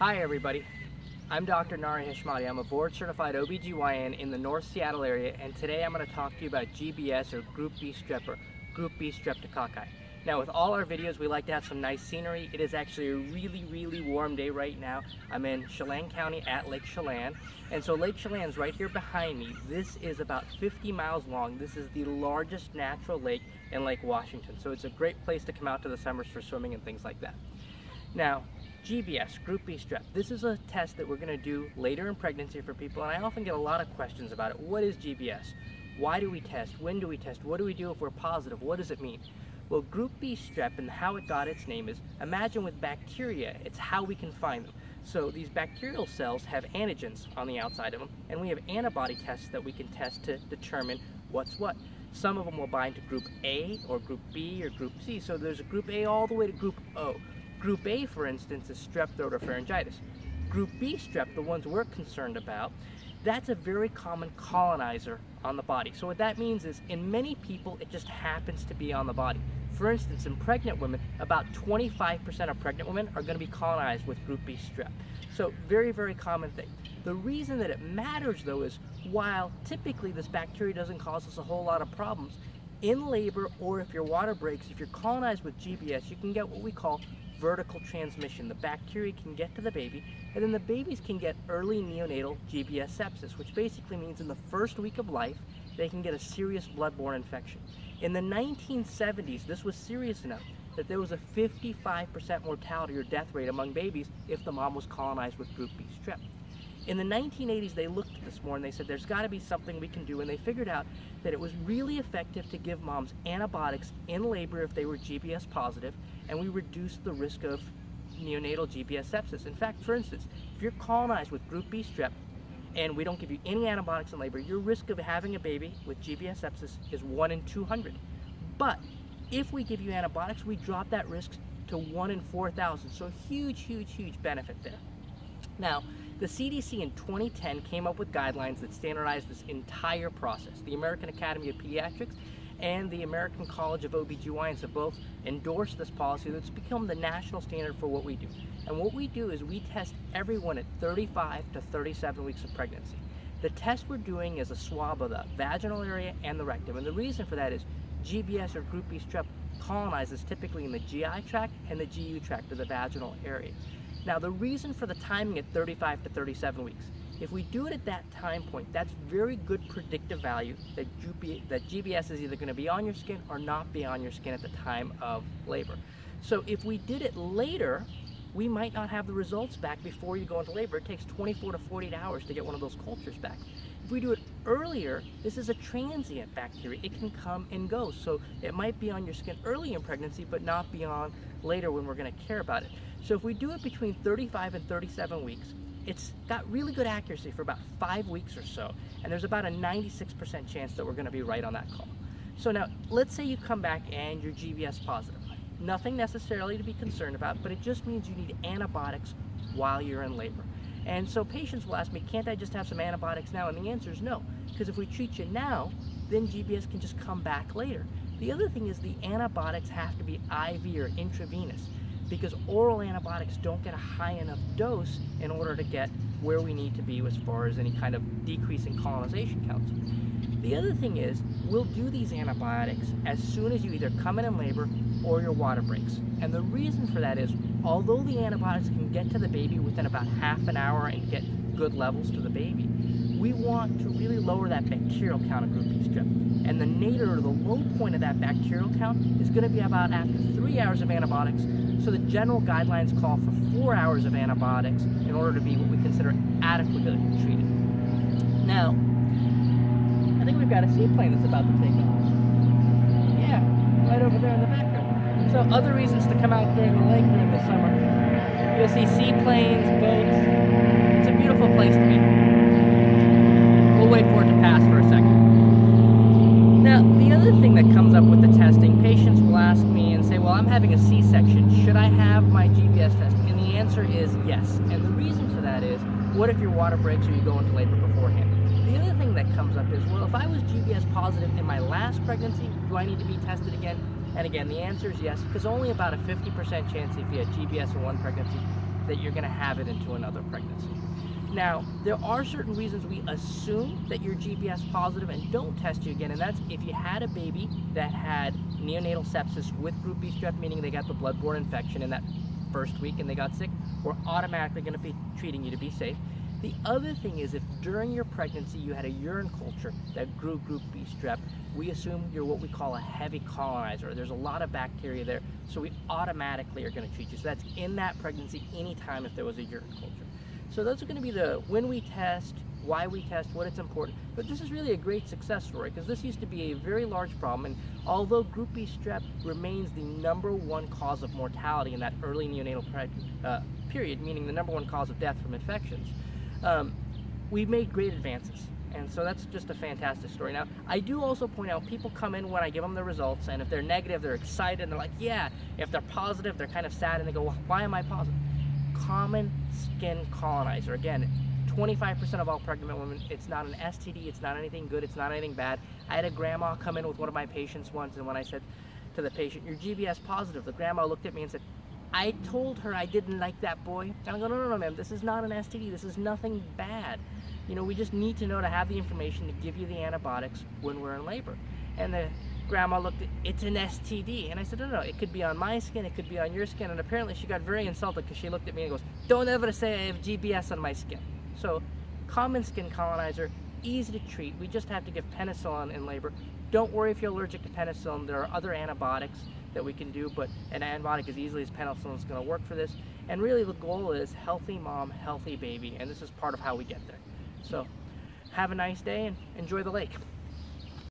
Hi everybody, I'm Dr. Nari Heshmati. I'm a board certified OBGYN in the North Seattle area and today I'm going to talk to you about GBS or Group B strep or Group B streptococci. Now with all our videos we like to have some nice scenery. It is actually a really really warm day right now. I'm in Chelan County at Lake Chelan and so Lake Chelan is right here behind me. This is about 50 miles long. This is the largest natural lake in Lake Washington so it's a great place to come out to the summers for swimming and things like that. Now GBS, Group B strep. This is a test that we're going to do later in pregnancy for people, and I often get a lot of questions about it. What is GBS? Why do we test? When do we test? What do we do if we're positive? What does it mean? Well, Group B strep and how it got its name is, imagine with bacteria, it's how we can find them. So these bacterial cells have antigens on the outside of them, and we have antibody tests that we can test to determine what's what. Some of them will bind to group A or group B or group C. So there's a group A all the way to group O. Group A, for instance, is strep throat or pharyngitis. Group B strep, the ones we're concerned about, that's a very common colonizer on the body. So what that means is in many people, it just happens to be on the body. For instance, in pregnant women, about 25% of pregnant women are gonna be colonized with group B strep. So very, very common thing. The reason that it matters though is while typically this bacteria doesn't cause us a whole lot of problems, in labor or if your water breaks, if you're colonized with GBS, you can get what we call vertical transmission. The bacteria can get to the baby, and then the babies can get early neonatal GBS sepsis, which basically means in the first week of life, they can get a serious bloodborne infection. In the 1970s, this was serious enough that there was a 55% mortality or death rate among babies if the mom was colonized with group B strep. In the 1980s, they looked at this more and they said there's got to be something we can do, and they figured out that it was really effective to give moms antibiotics in labor if they were GBS positive, and we reduced the risk of neonatal GBS sepsis. In fact, for instance, if you're colonized with group B strep and we don't give you any antibiotics in labor, your risk of having a baby with GBS sepsis is 1 in 200. But if we give you antibiotics, we drop that risk to 1 in 4,000. So huge, huge, huge benefit there. Now, the CDC in 2010 came up with guidelines that standardized this entire process. The American Academy of Pediatrics and the American College of OBGYNs have both endorsed this policy that's become the national standard for what we do. And what we do is we test everyone at 35 to 37 weeks of pregnancy. The test we're doing is a swab of the vaginal area and the rectum. And the reason for that is GBS or group B strep colonizes typically in the GI tract and the GU tract or the vaginal area. Now the reason for the timing at 35 to 37 weeks, if we do it at that time point, that's very good predictive value that, GBS is either going to be on your skin or not be on your skin at the time of labor. So if we did it later, we might not have the results back before you go into labor. It takes 24 to 48 hours to get one of those cultures back. If we do it earlier, this is a transient bacteria. It can come and go. So it might be on your skin early in pregnancy, but not be on later when we're going to care about it. So if we do it between 35 and 37 weeks, it's got really good accuracy for about five weeks or so, and there's about a 96% chance that we're gonna be right on that call. So now, let's say you come back and you're GBS positive. Nothing necessarily to be concerned about, but it just means you need antibiotics while you're in labor. And so patients will ask me, can't I just have some antibiotics now? And the answer is no, because if we treat you now, then GBS can just come back later. The other thing is the antibiotics have to be IV or intravenous because oral antibiotics don't get a high enough dose in order to get where we need to be as far as any kind of decrease in colonization counts. The other thing is, we'll do these antibiotics as soon as you either come in in labor or your water breaks. And the reason for that is, although the antibiotics can get to the baby within about half an hour and get good levels to the baby, we want to really lower that bacterial count of group B strep. And the nadir, or the low point of that bacterial count, is going to be about after three hours of antibiotics. So the general guidelines call for four hours of antibiotics in order to be what we consider adequately treated. Now, I think we've got a seaplane that's about to take off. Yeah, right over there in the background. So other reasons to come out during the lake during the summer. You'll see seaplanes, boats. It's a beautiful place to be. We'll wait for it to pass for a second. Now, the other thing that comes up with the testing, patients will ask me say, well, I'm having a C-section. Should I have my GBS test? And the answer is yes. And the reason for that is, what if your water breaks or you go into labor beforehand? The other thing that comes up is, well, if I was GBS positive in my last pregnancy, do I need to be tested again? And again, the answer is yes, because only about a 50% chance if you had GBS in one pregnancy, that you're going to have it into another pregnancy. Now, there are certain reasons we assume that you're GBS positive and don't test you again, and that's if you had a baby that had neonatal sepsis with group B strep, meaning they got the bloodborne infection in that first week and they got sick, we're automatically going to be treating you to be safe. The other thing is if during your pregnancy you had a urine culture that grew group B strep, we assume you're what we call a heavy colonizer. There's a lot of bacteria there, so we automatically are going to treat you. So that's in that pregnancy anytime if there was a urine culture. So those are going to be the when we test, why we test, what it's important. But this is really a great success story because this used to be a very large problem. And although Group B strep remains the number one cause of mortality in that early neonatal uh, period, meaning the number one cause of death from infections, um, we've made great advances. And so that's just a fantastic story. Now, I do also point out people come in when I give them the results, and if they're negative, they're excited, and they're like, yeah. If they're positive, they're kind of sad, and they go, well, why am I positive? Common skin colonizer. Again, 25% of all pregnant women, it's not an STD, it's not anything good, it's not anything bad. I had a grandma come in with one of my patients once, and when I said to the patient, you're GBS positive, the grandma looked at me and said, I told her I didn't like that boy. And I go, no, no, no, ma'am, this is not an STD, this is nothing bad. You know, we just need to know to have the information to give you the antibiotics when we're in labor. And the grandma looked at, it's an STD. And I said, no, no, it could be on my skin, it could be on your skin. And apparently she got very insulted because she looked at me and goes, don't ever say I have GBS on my skin. So common skin colonizer, easy to treat. We just have to give penicillin in labor. Don't worry if you're allergic to penicillin. There are other antibiotics that we can do, but an antibiotic as easily as penicillin is going to work for this. And really the goal is healthy mom, healthy baby, and this is part of how we get there. So have a nice day and enjoy the lake.